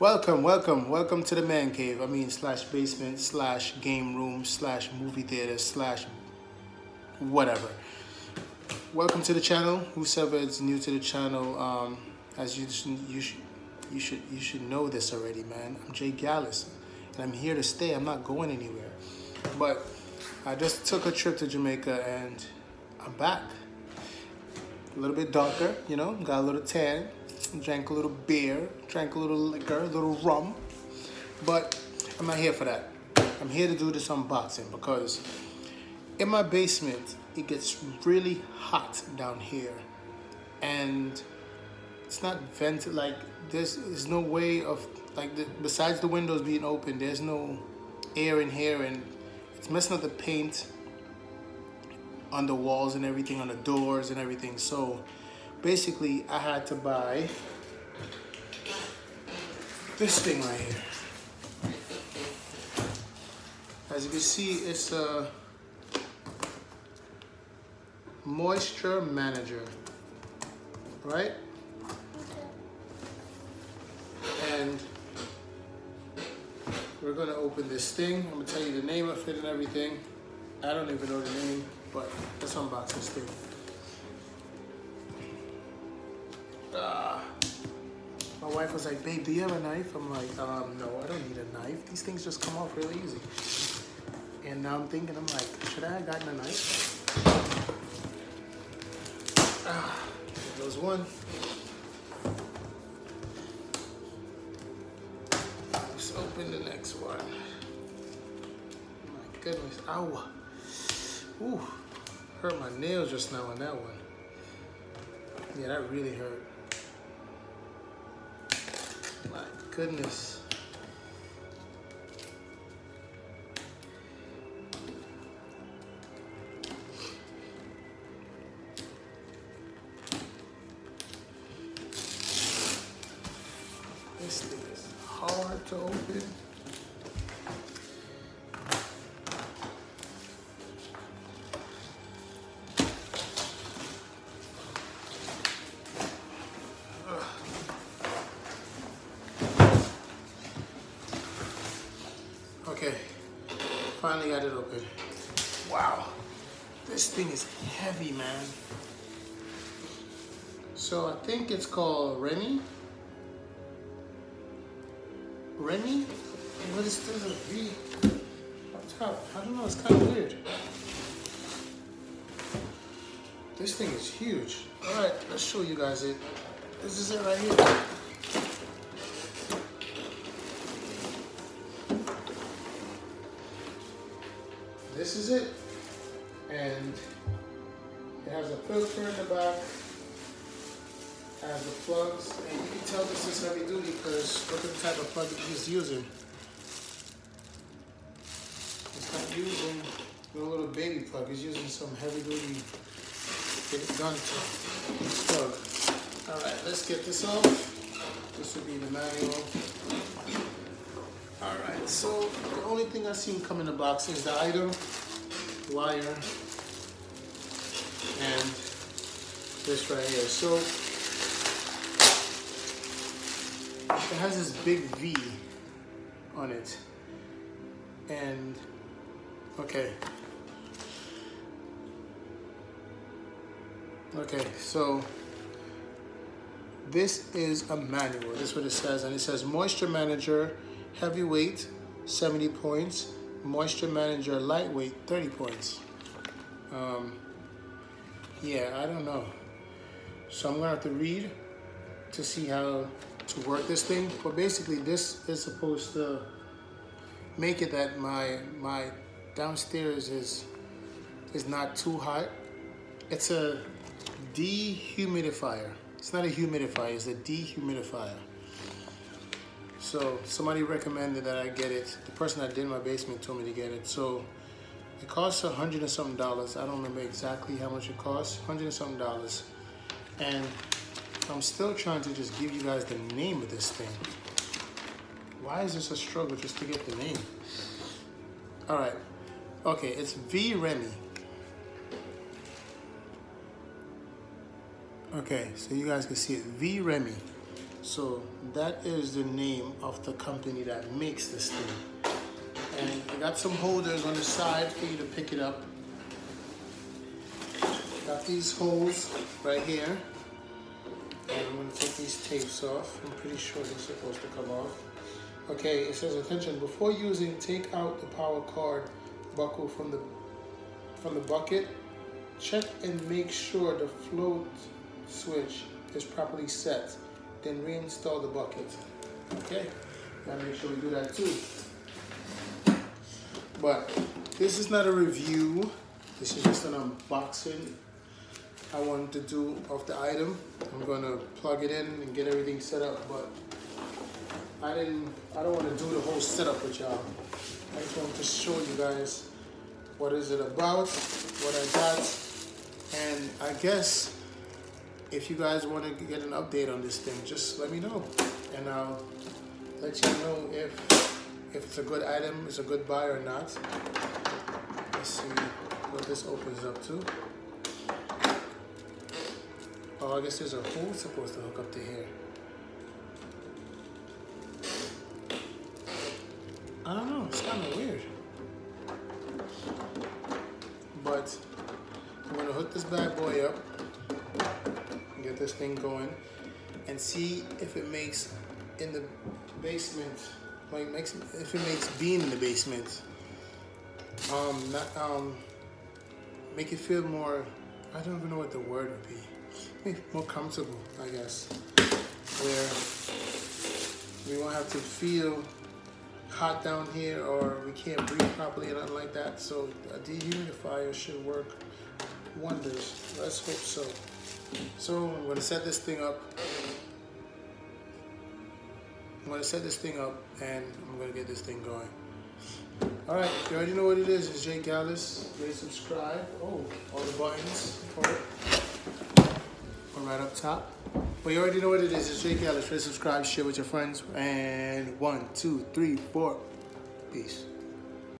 Welcome, welcome, welcome to the man cave. I mean, slash basement, slash game room, slash movie theater, slash whatever. Welcome to the channel. Whoever is new to the channel, um, as you you should you should you should know this already, man. I'm Jay Gallis, and I'm here to stay. I'm not going anywhere. But I just took a trip to Jamaica, and I'm back. A little bit darker, you know, got a little tan drank a little beer, drank a little liquor, a little rum. But I'm not here for that. I'm here to do this unboxing because in my basement, it gets really hot down here. And it's not vented, like there's, there's no way of, like the, besides the windows being open, there's no air in here and it's messing up the paint on the walls and everything, on the doors and everything. So basically I had to buy this thing right here. As you can see, it's a moisture manager, right? And we're gonna open this thing. I'm gonna tell you the name of it and everything. I don't even know the name, let's unbox this thing. My wife was like, babe, do you have a knife? I'm like, um, no, I don't need a knife. These things just come off really easy. And now I'm thinking, I'm like, should I have gotten a knife? Ah, there goes one. Let's open the next one. My goodness, ow. Ooh, hurt my nails just now on that one. Yeah, that really hurt. My goodness. This thing is hard to open. Okay, finally got it open. Wow, this thing is heavy, man. So I think it's called Remy. Remy? What is this? A V up top. I don't know, it's kind of weird. This thing is huge. All right, let's show you guys it. This is it right here. This is it. And it has a filter in the back, has the plugs, and you can tell this is heavy duty because look at the type of plug he's using. It's not using a little baby plug, he's using some heavy duty it plug. All right, let's get this off. This will be the manual. All right, so the only thing I seen come in the box is the item, wire, and this right here. So it has this big V on it. And, okay. Okay, so this is a manual. This is what it says. And it says Moisture Manager Heavyweight, 70 pints. Moisture Manager Lightweight, 30 pints. Um, yeah, I don't know. So I'm gonna have to read to see how to work this thing. But basically this is supposed to make it that my my downstairs is is not too hot. It's a dehumidifier. It's not a humidifier, it's a dehumidifier. So somebody recommended that I get it. The person that did my basement told me to get it. So it costs a hundred and something dollars. I don't remember exactly how much it costs. Hundred and something dollars. And I'm still trying to just give you guys the name of this thing. Why is this a struggle just to get the name? All right. Okay, it's V Remy. Okay, so you guys can see it. V Remy. So that is the name of the company that makes this thing. And I got some holders on the side for you to pick it up. Got these holes right here. And I'm gonna take these tapes off. I'm pretty sure they're supposed to come off. Okay, it says attention, before using, take out the power cord buckle from the from the bucket. Check and make sure the float switch is properly set. Then reinstall the bucket. Okay, gotta make sure we do that too. But this is not a review. This is just an unboxing I wanted to do of the item. I'm gonna plug it in and get everything set up, but I didn't, I don't wanna do the whole setup with y'all. I just want to show you guys what is it about, what I got, and I guess if you guys want to get an update on this thing, just let me know, and I'll let you know if if it's a good item, it's a good buy or not. Let's see what this opens up to. Oh, I guess there's a hole supposed to hook up to here. I don't know, it's kind of weird. This thing going, and see if it makes in the basement, like makes if it makes being in the basement, um, not, um, make it feel more. I don't even know what the word would be Make more comfortable, I guess, where we won't have to feel hot down here or we can't breathe properly or nothing like that. So a dehumidifier should work wonders. Let's hope so. So I'm gonna set this thing up. I'm gonna set this thing up and I'm gonna get this thing going. All right, you already know what it is. It's Jake Gallis. Please subscribe. Oh, all the buttons for it right up top. But you already know what it is. It's Jake Gallis. Please subscribe, share with your friends. And one, two, three, four. Peace.